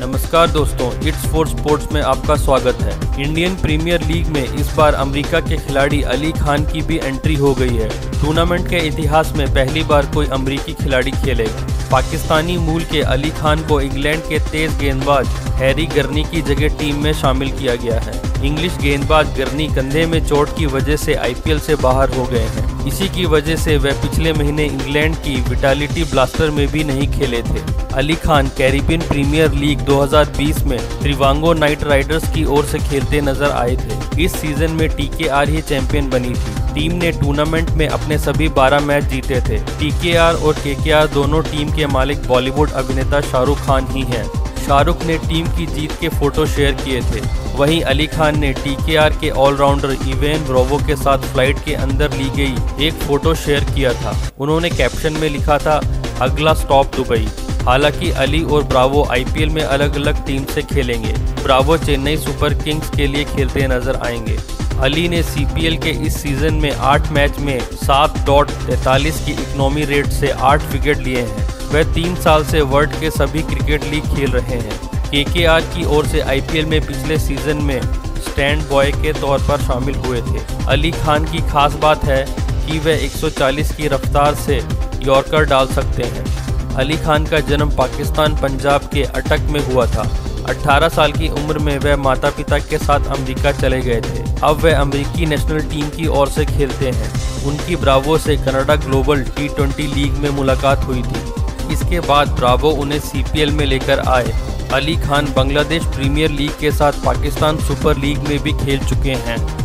नमस्कार दोस्तों it's for sports में आपका स्वागत है। इंडियन प्रीमियर लीग में इस बार अमेरिका के खिलाड़ी अली खान की भी एंट्री हो गई है। टूर्नामेंट के इतिहास में पहली बार कोई अमेरिकी खिलाड़ी खेलेगा पाकिस्तानी मूल के अली खान को इंग्लैंड के तेज गेंदबाज हैरी गर्नी की जगह टीम में शामिल किया गया है। इंग्लिश गेंदबाज गर्नी कंधे में चोट की वजह से आईपीएल से बाहर हो गए हैं। इसी की वजह से वह पिछले महीने इंग्लैंड की विटालिटी ब्लास्टर में भी नहीं खेले थे। Ali Khan Caribbean premier league 2020 में त्रिवांगो नाइट राइडर्स की ओर से खेलते नज़र आए थे। इस सीज़न में टीकेआर ही चैंपियन बनी थी। टीम ने टूर्नामेंट में अपने सभी 12 मैच जीते थे। टीकेआर और केकेआर दोनों टीम के मालिक बॉलीवुड अभिनेता शाहरुख खान ही हैं। शाहरुख ने टीम की जीत के फ़ोटो शेयर किए थे। वहीं अली खान ने टीकेआर के ऑलराउंडर इवेन ब्रोवो के साथ फ़्लाइट के अंदर ली गई एक फ़ोटो शेयर किया था। उन्होंने कैप्शन में लिखा था, अगला स्टॉप दुबई। हालाँकि अली और ब्रावो आईपीएल में अलग अलग टीम से खेलेंगे। ब्रावो चेन्नई सुपर किंग्स के लिए खेलते नज़र आएँगे। अली ने सीपीएल के इस सीज़न में आठ मैच में सात डॉट तैतालीस की इकोनॉमी रेट से आठ विकेट लिए हैं। वह तीन साल से वर्ल्ड के सभी क्रिकेट लीग खेल रहे हैं। केकेआर की ओर से आईपीएल में पिछले सीज़न में स्टैंड बॉय के तौर पर शामिल हुए थे। अली खान की खास बात है कि वह 140 की रफ्तार से यॉर्कर डाल सकते हैं। अली खान का जन्म पाकिस्तान पंजाब के अटक में हुआ था। 18 साल की उम्र में वह माता पिता के साथ अमेरिका चले गए थे। अब वह अमेरिकी नेशनल टीम की ओर से खेलते हैं। उनकी ब्रावो से कनाडा ग्लोबल टी लीग में मुलाकात हुई थी। इसके बाद ब्रावो उन्हें सीपीएल में लेकर आए। अली खान बांग्लादेश प्रीमियर लीग के साथ पाकिस्तान सुपर लीग में भी खेल चुके हैं।